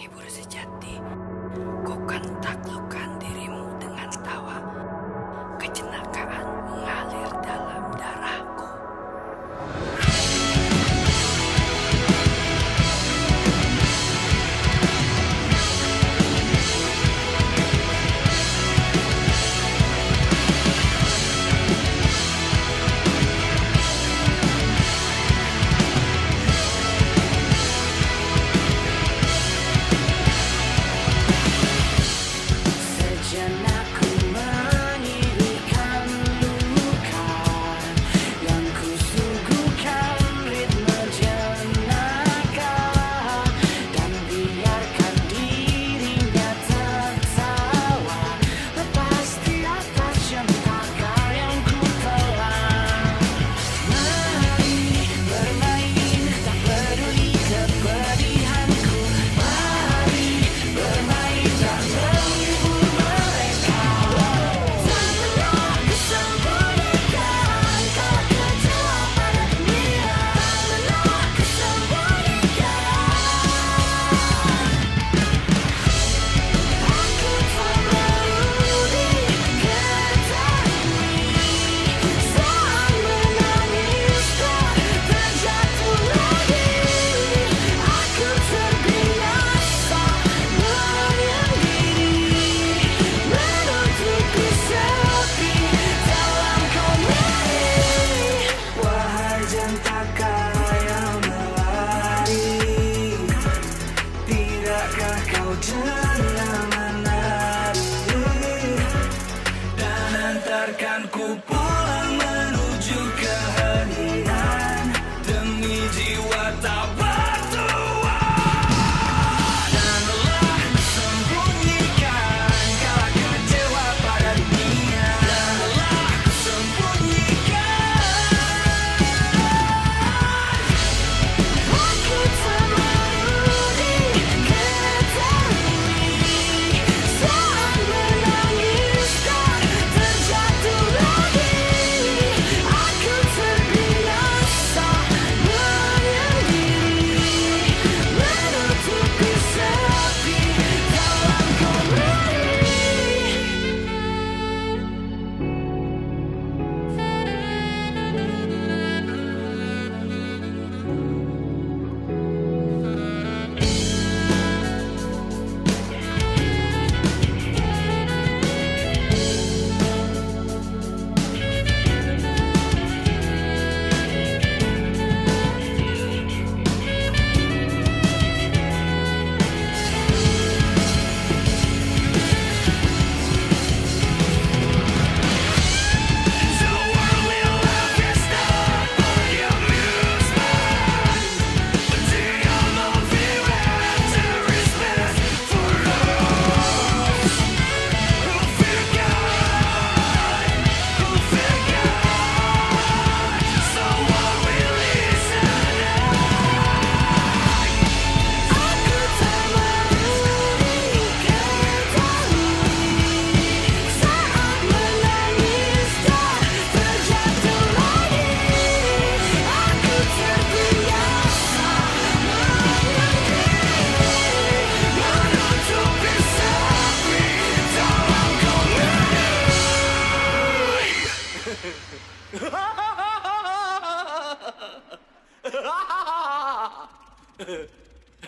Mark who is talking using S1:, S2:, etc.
S1: penghibur sejati. Kau kan taklukkan